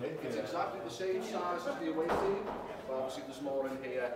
It's exactly the same size as the away team, but obviously there's more in here.